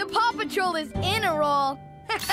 The Paw Patrol is in a roll.